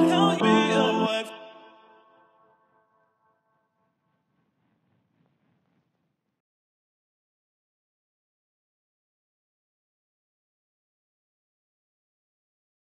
it help me?